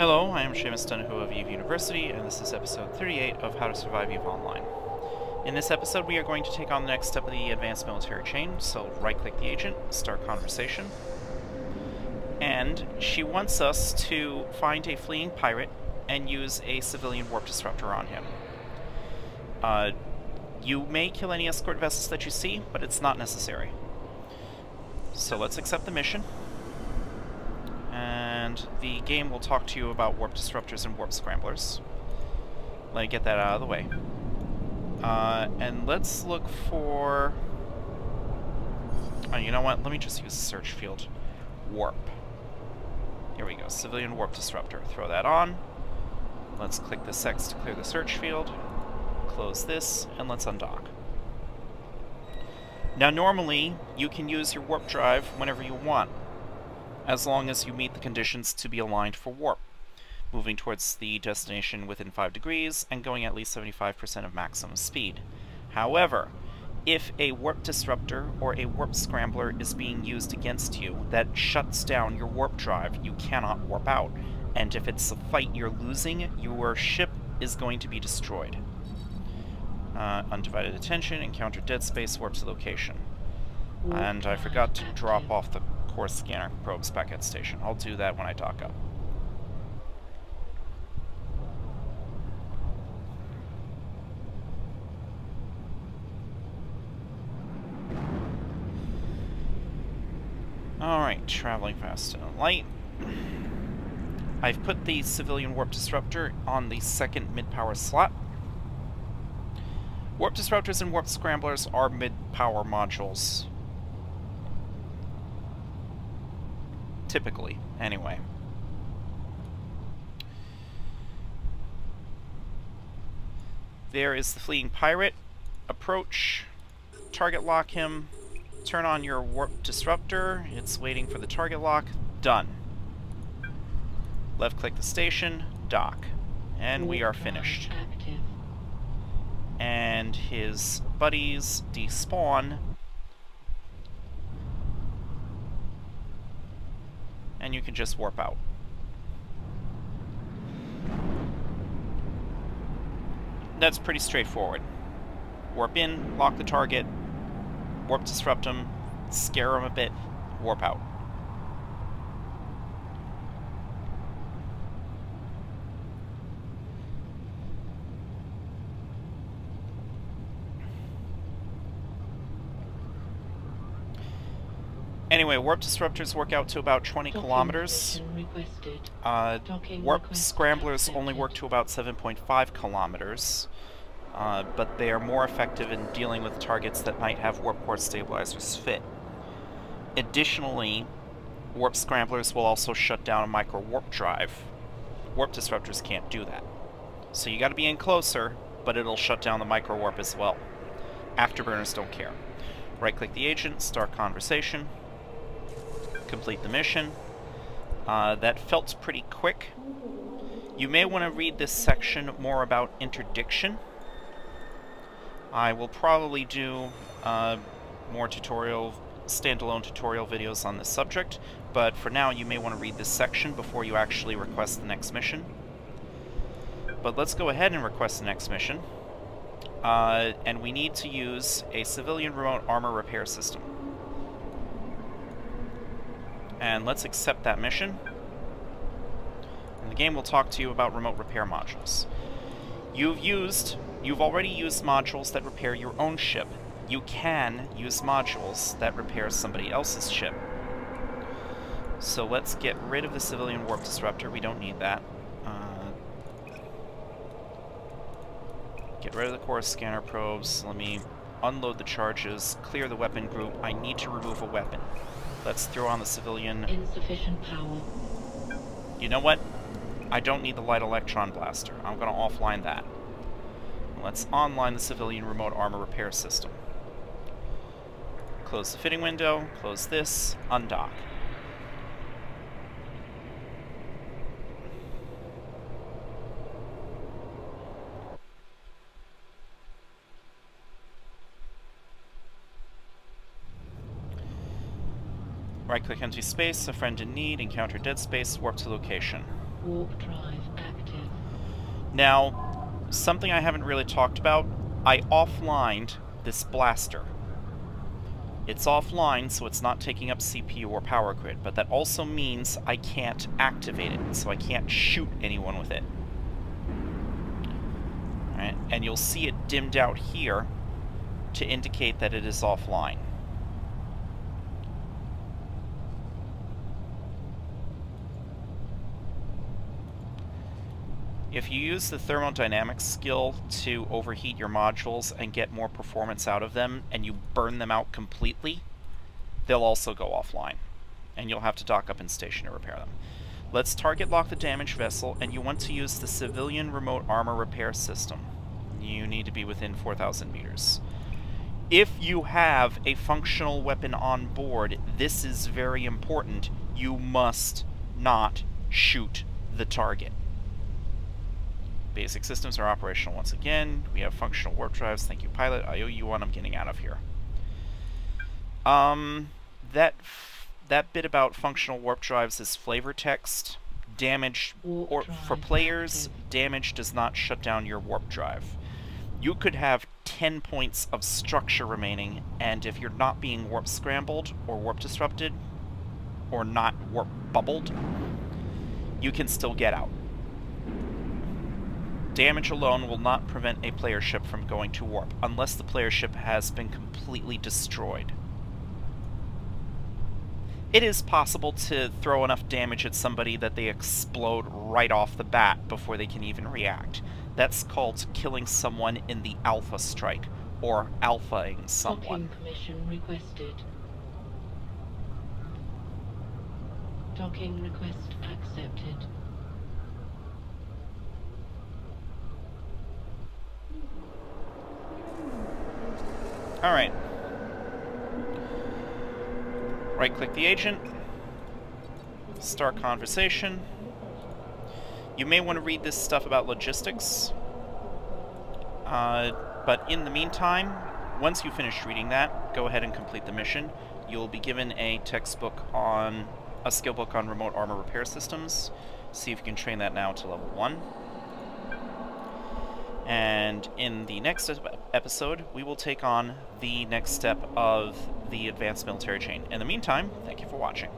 Hello, I am Seamus Donohue of EVE University, and this is episode 38 of How to Survive EVE Online. In this episode, we are going to take on the next step of the advanced military chain, so right-click the agent, start conversation. And she wants us to find a fleeing pirate and use a civilian warp disruptor on him. Uh, you may kill any escort vessels that you see, but it's not necessary. So let's accept the mission and the game will talk to you about warp disruptors and warp scramblers. Let me get that out of the way. Uh, and let's look for... Oh, you know what? Let me just use search field. Warp. Here we go. Civilian warp disruptor. Throw that on. Let's click this X to clear the search field. Close this, and let's undock. Now normally, you can use your warp drive whenever you want as long as you meet the conditions to be aligned for warp, moving towards the destination within 5 degrees and going at least 75% of maximum speed. However, if a warp disruptor or a warp scrambler is being used against you that shuts down your warp drive, you cannot warp out. And if it's a fight you're losing, your ship is going to be destroyed. Uh, undivided attention, encounter dead space, warp to location. And I forgot to drop off the core scanner probes back at station. I'll do that when I dock up. Alright, traveling fast and light. I've put the civilian warp disruptor on the second mid-power slot. Warp disruptors and warp scramblers are mid-power modules Typically, anyway. There is the fleeing pirate. Approach, target lock him, turn on your warp disruptor. It's waiting for the target lock. Done. Left click the station, dock. And we are finished. And his buddies despawn and you can just warp out. That's pretty straightforward. Warp in, lock the target, warp disrupt them, scare them a bit, warp out. Anyway, warp disruptors work out to about 20 kilometers. Uh, warp scramblers only work to about 7.5 kilometers. Uh, but they are more effective in dealing with targets that might have warp core stabilizers fit. Additionally, warp scramblers will also shut down a micro warp drive. Warp disruptors can't do that. So you gotta be in closer, but it'll shut down the micro warp as well. Afterburners don't care. Right click the agent, start conversation complete the mission. Uh, that felt pretty quick. You may want to read this section more about interdiction. I will probably do uh, more tutorial, standalone tutorial videos on this subject, but for now you may want to read this section before you actually request the next mission. But let's go ahead and request the next mission. Uh, and we need to use a civilian remote armor repair system. And let's accept that mission. And the game will talk to you about remote repair modules. You've used, you've already used modules that repair your own ship. You can use modules that repair somebody else's ship. So let's get rid of the civilian warp disruptor. We don't need that. Uh, get rid of the core scanner probes. Let me unload the charges, clear the weapon group. I need to remove a weapon. Let's throw on the civilian. Insufficient power. You know what? I don't need the light electron blaster. I'm going to offline that. Let's online the civilian remote armor repair system. Close the fitting window, close this, undock. Right-click empty space, a friend in need, encounter dead space, warp to location. Warp drive active. Now, something I haven't really talked about, I offlined this blaster. It's offline, so it's not taking up CPU or power grid, but that also means I can't activate it, so I can't shoot anyone with it. Alright, and you'll see it dimmed out here to indicate that it is offline. If you use the thermodynamics skill to overheat your modules and get more performance out of them, and you burn them out completely, they'll also go offline. And you'll have to dock up in station to repair them. Let's target lock the damaged vessel, and you want to use the civilian remote armor repair system. You need to be within 4,000 meters. If you have a functional weapon on board, this is very important. You must not shoot the target. Basic systems are operational once again. We have functional warp drives. Thank you, pilot. I owe you one. I'm getting out of here. Um, that that bit about functional warp drives is flavor text. Damage or for players, damage does not shut down your warp drive. You could have 10 points of structure remaining, and if you're not being warp scrambled or warp disrupted, or not warp bubbled, you can still get out. Damage alone will not prevent a player ship from going to warp, unless the player ship has been completely destroyed. It is possible to throw enough damage at somebody that they explode right off the bat before they can even react. That's called killing someone in the alpha strike, or alphaing someone. Docking permission requested. Docking request accepted. Alright. Right-click the agent. Start conversation. You may want to read this stuff about logistics. Uh, but in the meantime, once you finish reading that, go ahead and complete the mission. You'll be given a textbook on, a skill book on remote armor repair systems. See if you can train that now to level 1. And in the next episode, we will take on the next step of the advanced military chain. In the meantime, thank you for watching.